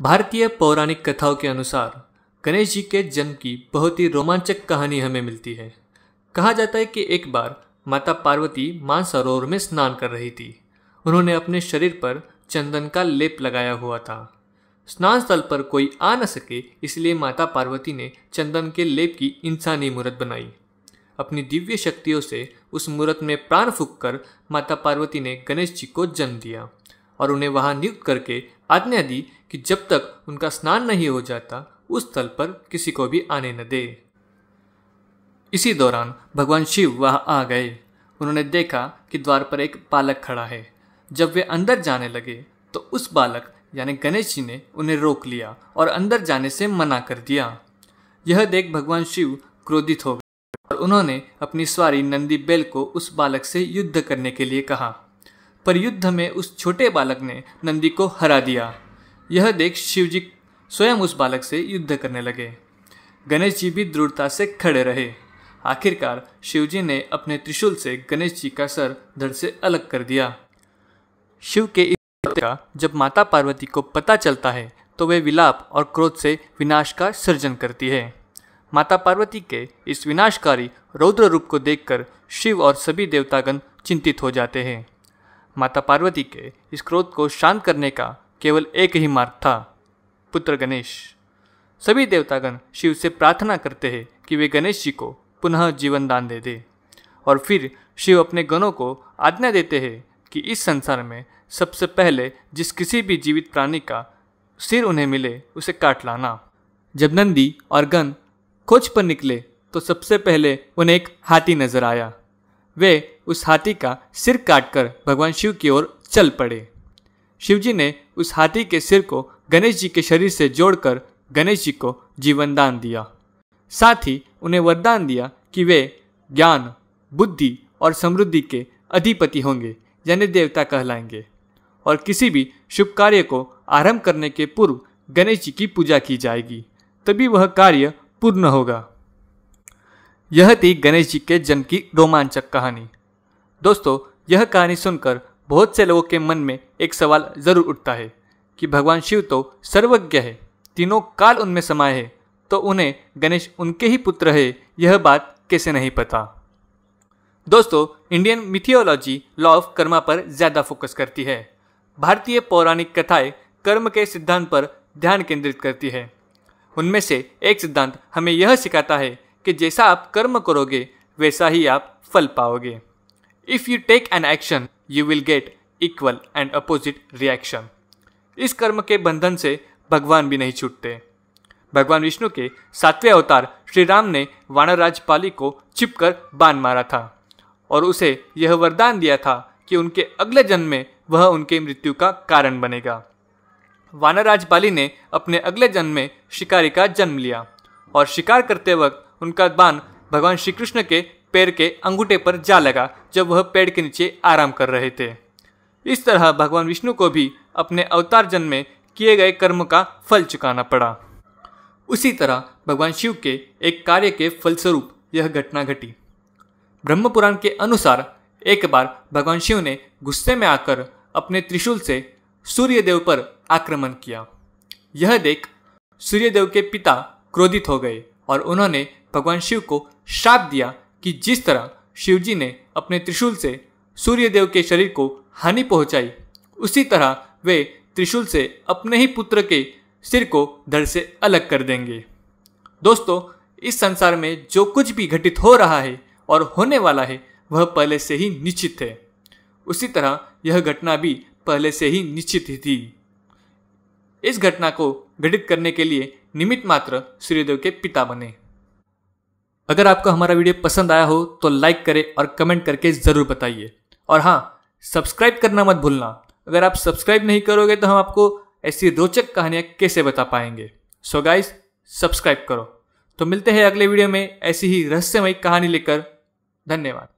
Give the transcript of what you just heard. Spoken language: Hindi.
भारतीय पौराणिक कथाओं के अनुसार, गणेश जी के जन्म की बहुत ही रोमांचक कहानी हमें मिलती है। कहा जाता है कि एक बार माता पार्वती मानसरोवर में स्नान कर रही थी। उन्होंने अपने शरीर पर चंदन का लेप लगाया हुआ था। स्नान स्थल पर कोई आ न सके, इसलिए माता पार्वती ने चंदन के लेप की इंसानी मूर्त बनाई। अपनी दिव्य शक्तियों से उस मूर्त में प्राण फूक कर माता पार्वती ने गणेश जी को जन्म दिया और उन्हें वहाँ नियुक्त करके आज्ञा दी कि जब तक उनका स्नान नहीं हो जाता, उस स्थल पर किसी को भी आने न दे। इसी दौरान भगवान शिव वहाँ आ गए। उन्होंने देखा कि द्वार पर एक बालक खड़ा है। जब वे अंदर जाने लगे तो उस बालक, यानी गणेश जी ने उन्हें रोक लिया और अंदर जाने से मना कर दिया। यह देख भगवान शिव क्रोधित हो गए और उन्होंने अपनी सवारी नंदी बेल को उस बालक से युद्ध करने के लिए कहा। पर युद्ध में उस छोटे बालक ने नंदी को हरा दिया। यह देख शिवजी स्वयं उस बालक से युद्ध करने लगे। गणेश जी भी दृढ़ता से खड़े रहे। आखिरकार शिवजी ने अपने त्रिशूल से गणेश जी का सर धड़ से अलग कर दिया। शिव के इस का जब माता पार्वती को पता चलता है तो वे विलाप और क्रोध से विनाश का सृजन करती है। माता पार्वती के इस विनाशकारी रौद्र रूप को देखकर शिव और सभी देवतागण चिंतित हो जाते हैं। माता पार्वती के इस क्रोध को शांत करने का केवल एक ही मार्ग था, पुत्र गणेश। सभी देवतागण शिव से प्रार्थना करते हैं कि वे गणेश जी को पुनः जीवन दान दे दे। और फिर शिव अपने गणों को आज्ञा देते हैं कि इस संसार में सबसे पहले जिस किसी भी जीवित प्राणी का सिर उन्हें मिले, उसे काट लाना। जब नंदी और गण खोज पर निकले तो सबसे पहले उन्हें एक हाथी नज़र आया। वे उस हाथी का सिर काटकर भगवान शिव की ओर चल पड़े। शिवजी ने उस हाथी के सिर को गणेश जी के शरीर से जोड़कर गणेश जी को जीवन दान दिया। साथ ही उन्हें वरदान दिया कि वे ज्ञान, बुद्धि और समृद्धि के अधिपति होंगे, यानी देवता कहलाएँगे। और किसी भी शुभ कार्य को आरंभ करने के पूर्व गणेश जी की पूजा की जाएगी, तभी वह कार्य पूर्ण होगा। यह थी गणेश जी के जन्म की रोमांचक कहानी। दोस्तों, यह कहानी सुनकर बहुत से लोगों के मन में एक सवाल ज़रूर उठता है कि भगवान शिव तो सर्वज्ञ है, तीनों काल उनमें समाये है तो उन्हें गणेश उनके ही पुत्र है, यह बात कैसे नहीं पता? दोस्तों, Indian mythology law of karma पर ज़्यादा फोकस करती है। भारतीय पौराणिक कथाएँ कर्म के सिद्धांत पर ध्यान केंद्रित करती है। उनमें से एक सिद्धांत हमें यह सिखाता है कि जैसा आप कर्म करोगे, वैसा ही आप फल पाओगे। If you take an action you will get equal and opposite reaction इस कर्म के बंधन से भगवान भी नहीं छूटते। भगवान विष्णु के सातवें अवतार श्री राम ने वानराज पाली को छिपकर बाण मारा था और उसे यह वरदान दिया था कि उनके अगले जन्म में वह उनके मृत्यु का कारण बनेगा। वानराज बाली ने अपने अगले जन्म में शिकारी का जन्म लिया और शिकार करते वक्त उनका बाण भगवान श्री कृष्ण के पैर के अंगूठे पर जा लगा जब वह पेड़ के नीचे आराम कर रहे थे। इस तरह भगवान विष्णु को भी अपने अवतार जन्म में किए गए कर्म का फल चुकाना पड़ा। उसी तरह भगवान शिव के एक कार्य के फलस्वरूप यह घटना घटी। ब्रह्मपुराण के अनुसार एक बार भगवान शिव ने गुस्से में आकर अपने त्रिशूल से सूर्यदेव पर आक्रमण किया। यह देख सूर्यदेव के पिता क्रोधित हो गए और उन्होंने भगवान शिव को श्राप दिया कि जिस तरह शिवजी ने अपने त्रिशूल से सूर्यदेव के शरीर को हानि पहुंचाई, उसी तरह वे त्रिशूल से अपने ही पुत्र के सिर को धड़ से अलग कर देंगे। दोस्तों, इस संसार में जो कुछ भी घटित हो रहा है और होने वाला है, वह पहले से ही निश्चित है। उसी तरह यह घटना भी पहले से ही निश्चित ही थी। इस घटना को घटित करने के लिए निमित्त मात्र सूर्यदेव के पिता बने। अगर आपको हमारा वीडियो पसंद आया हो तो लाइक करें और कमेंट करके ज़रूर बताइए। और हाँ सब्सक्राइब करना मत भूलना। अगर आप सब्सक्राइब नहीं करोगे तो हम आपको ऐसी रोचक कहानियाँ कैसे बता पाएँगे? सो गाइस सब्सक्राइब करो। तो मिलते हैं अगले वीडियो में ऐसी ही रहस्यमयी कहानी लेकर। धन्यवाद।